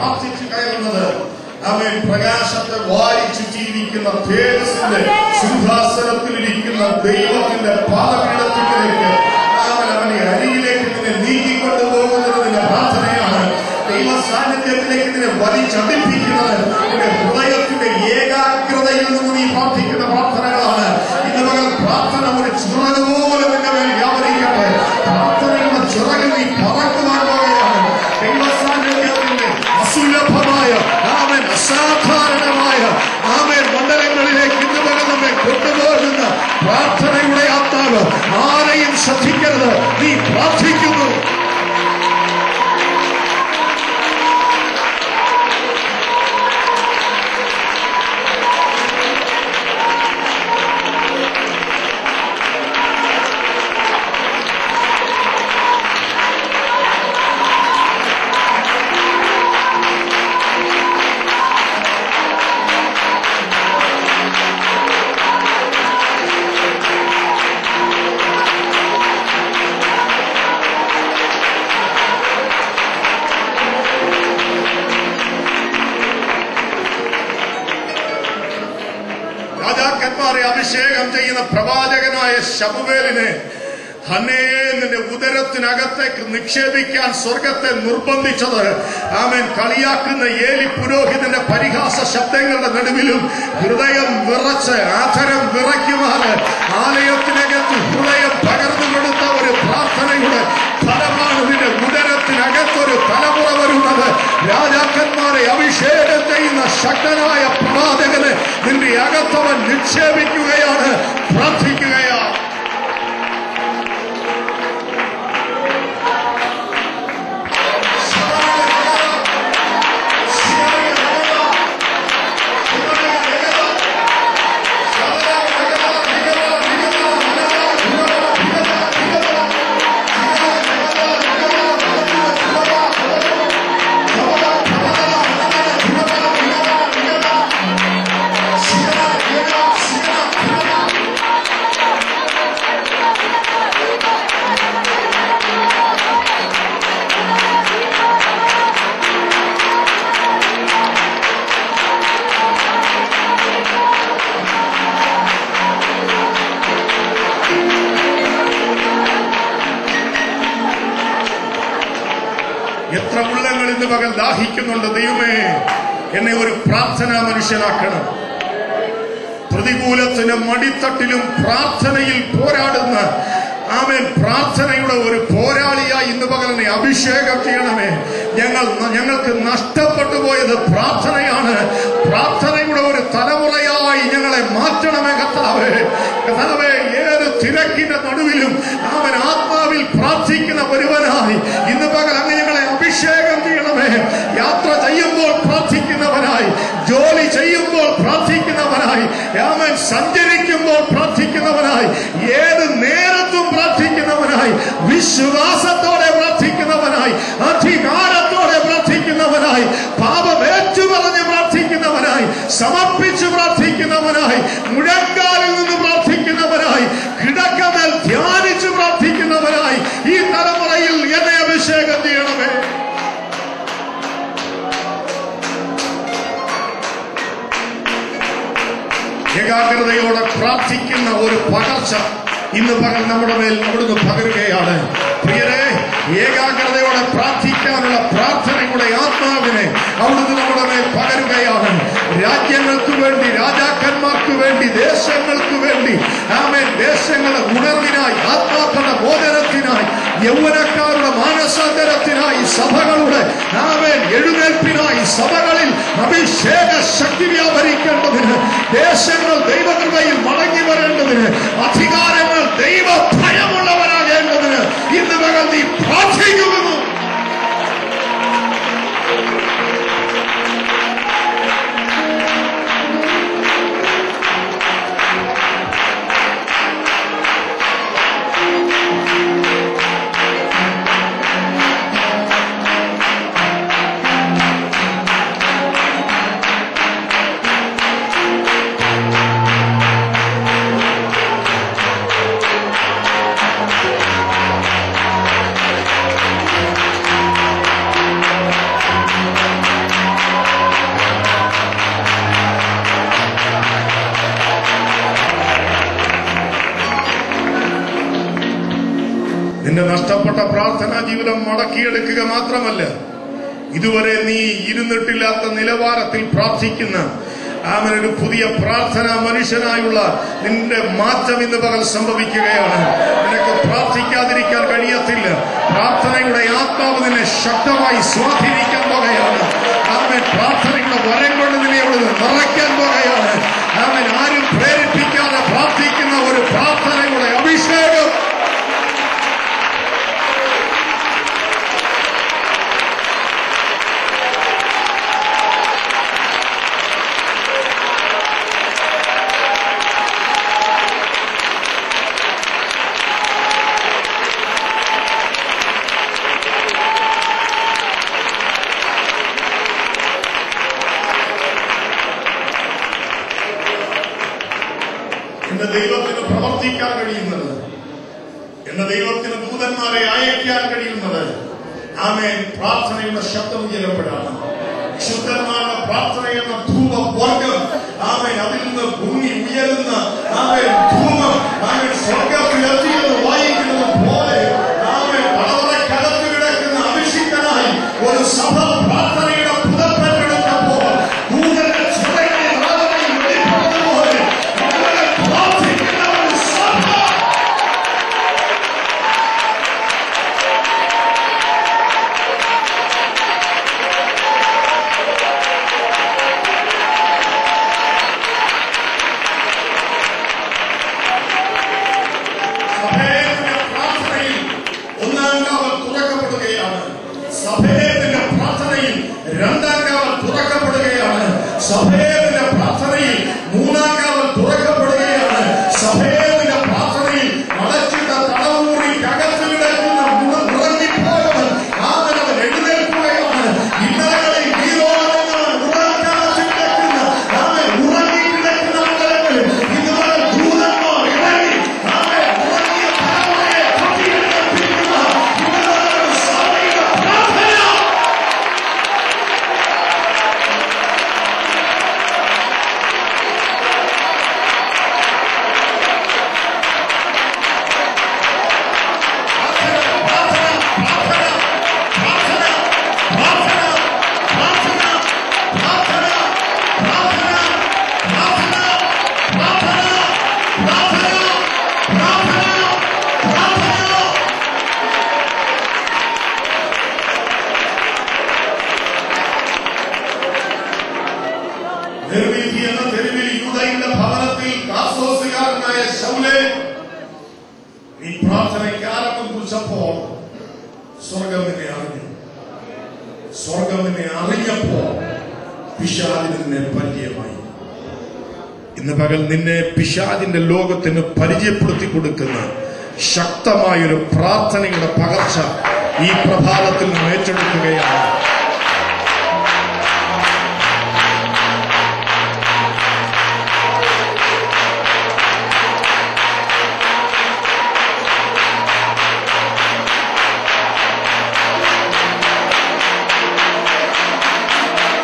ആർജിച്ചു കയറുന്നത് നമ്മെ പ്രകാശത്തെ വാരി ചുറ്റിയിരിക്കുന്ന തേജസിന്റെ സിംഹാസനത്തിലിരിക്കുന്ന ദൈവത്തിന്റെ പാദപീഠത്തിലേക്ക് നാം അവനെ അരികിലേക്ക് നിന്നെ നീക്കിക്കൊണ്ടു പ്രാർത്ഥനയാണ്. ദൈവ സാന്നിധ്യത്തിലേക്ക് നിന്നെ വലിച്ചടിപ്പിക്കും രാജാക്കന്മാരെ അഭിഷേകം ചെയ്യുന്ന പ്രവാചകനായ ശമുവേലിനെ ഹന്നയെ നിന്റെ ഉദരത്തിനകത്തേക്ക് നിക്ഷേപിക്കാൻ സ്വർഗത്തെ നിർബന്ധിച്ചത്. ആമൻ. കളിയാക്കുന്ന ഏലി പുരോഹിതന്റെ പരിഹാസ ശബ്ദങ്ങളുടെ നടുവിലും ഹൃദയം വിറച്ച് ആധരം വിറയ്ക്കുമാറ് share you എത്ര ഉള്ളങ്ങൾ ഇന്ന് പകൽ ദാഹിക്കുന്നുണ്ട് ദൈവമേ. എന്നെ ഒരു പ്രാർത്ഥനാ മനുഷ്യനാക്കണം. പ്രതികൂലത്തിന് മടിത്തട്ടിലും പ്രാർത്ഥനയിൽ പോരാടുന്ന ആമേൻ പ്രാർത്ഥനയുടെ ഒരു പോരാളിയായി ഇന്ന് പകലിനെ അഭിഷേകം ചെയ്യണമേ. ഞങ്ങൾ ഞങ്ങൾക്ക് നഷ്ടപ്പെട്ടു പോയത് പ്രാർത്ഥനയാണ്. പ്രാർത്ഥനയുടെ ഒരു തലമുറയായി ഞങ്ങളെ മാറ്റണമേ കർത്താവേ. കർത്താവേ ഏത് തിരക്കിന്റെ നടുവിലും അവൻ ആത്മാവിൽ പ്രാർത്ഥിക്കുന്ന സഞ്ചരിക്കുമ്പോൾ പ്രാർത്ഥിക്കുന്നവനായി ഏത് നേരത്തും പ്രാർത്ഥിക്കുന്നവനായി വിശ്വാസത്തോടെ പകർച്ച ഇന്ന് പകൽ നമ്മുടെ മേൽ അവിടുന്ന് പകരുകയാണ്. പ്രിയരെ ഏകാഗ്രതയോടെ പ്രാർത്ഥിക്കാനുള്ള പ്രാർത്ഥനയുടെ ആത്മാവിനെ അവിടുന്ന് നമ്മുടെ മേൽ പകരുകയാണ്. രാജ്യങ്ങൾക്ക് വേണ്ടി രാജാക്കന്മാർക്ക് വേണ്ടി ദേശങ്ങൾക്ക് വേണ്ടി. ആമേ ദേശങ്ങളുടെ ഉണർവിനായി ആത്മാർത്ഥത മോചനത്തിനായി യൗവനക്കാരുടെ മാനസാന്തരത്തിനായി സഭകളുടെ ആമേൻ എഴുന്നേൽപ്പിനായി സഭകളിൽ അഭിഷേക ശക്തി വ്യാപരിക്കേണ്ടതിന് ദേശങ്ങൾ ദൈവകൃപയിൽ മടങ്ങി വരേണ്ടതിന് അധികാരങ്ങൾ ദൈവഭയമുള്ളവരാകേണ്ടതിന് ഇന്ന് മകൾ നീ നഷ്ടപ്പെട്ട പ്രാർത്ഥനാ ജീവിതം മടക്കിയെടുക്കുക മാത്രമല്ല ഇതുവരെ നീ ഇരുന്നിട്ടില്ലാത്ത നിലവാരത്തിൽ പ്രാർത്ഥിക്കുന്ന ആമനൊരു പുതിയ പ്രാർത്ഥന മനുഷ്യനായുള്ള നിന്റെ മാറ്റം ഇന്ന് പകൽ സംഭവിക്കുകയാണ്. നിനക്ക് പ്രാർത്ഥിക്കാതിരിക്കാൻ കഴിയത്തില്ല. പ്രാർത്ഥനയുടെ ആത്മാവ് നിന്നെ ശക്തമായി സ്വാധീനിക്കാൻ പോകുകയാണ് അവൻ പ്രാർത്ഥനയുടെ വരം കൊണ്ട് നിറയ്ക്കാൻ ദൈവത്തിന് ദൂതന്മാരെ അയക്കാൻ കഴിയുന്നത്. ആമേൻ. പ്രാർത്ഥനയുടെ ശബ്ദം ഉയരപ്പെടാണ് ശുദ്ധന്മാരുടെ പ്രാർത്ഥന എന്ന ധൂപവർഗം ആമേൻ. അതിൽ നിന്ന് ഭൂമി ഉയരുന്ന ആമേൻ ധൂമം ആമേൻ സ്വർഗം വായിക്കുന്നത് സ്വർഗം നിന്നെ അറിഞ്ഞു. സ്വർഗം നിന്നെ അറിഞ്ഞപ്പോ പിശാദിന് പരിചയമായി. ഇന്ന് പകൽ നിന്നെ പിശാദിന്റെ ലോകത്തിന് പരിചയപ്പെടുത്തി കൊടുക്കുന്ന ശക്തമായൊരു പ്രാർത്ഥനയുടെ പകർച്ച ഈ പ്രഭാതത്തിൽ നിന്ന് ഏറ്റെടുക്കുകയാണ്.